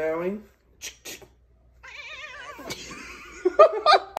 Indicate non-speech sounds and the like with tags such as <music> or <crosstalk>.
meowing. <laughs>